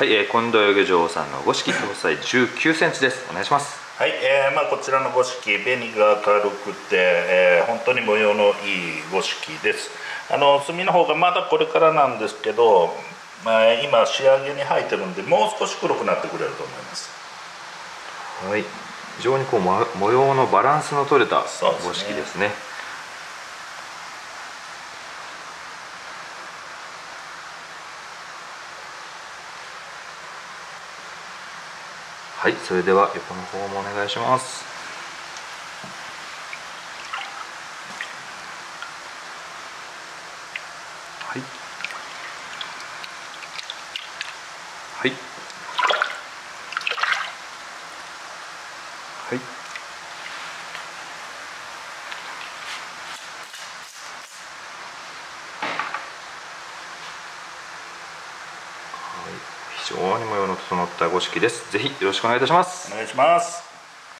はい、えー、近藤泳ぎ場さんの五色搭載19センチです。お願いします。はい、えーまあ、こちらの五色紅が軽くて、えー、本当に模様のいい五色です。あの墨の方がまだこれからなんですけど、まあ、今仕上げに入ってるんでもう少し黒くなってくれると思います。はい。非常にこう模様のバランスの取れた五色ですねはいそれでは横の方もお願いします。はい。はい。はい。はい。非常に模様の整った五色です。ぜひよろしくお願いいたします。お願いします。